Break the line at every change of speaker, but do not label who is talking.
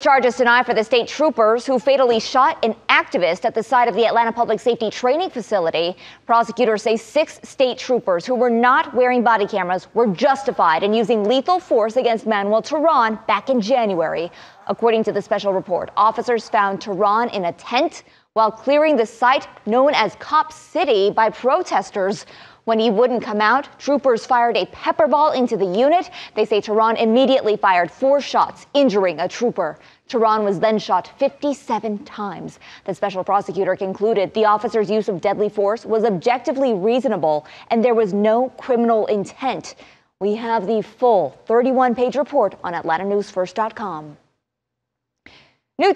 Charges tonight for the state troopers who fatally shot an activist at the site of the Atlanta Public Safety Training Facility. Prosecutors say six state troopers who were not wearing body cameras were justified in using lethal force against Manuel Terán back in January. According to the special report, officers found Terán in a tent while clearing the site known as Cop City by protesters. When he wouldn't come out, troopers fired a pepper ball into the unit. They say Terán immediately fired four shots, injuring a trooper. Terán was then shot 57 times. The special prosecutor concluded the officer's use of deadly force was objectively reasonable and there was no criminal intent. We have the full 31 page report on AtlantaNewsFirst.com. New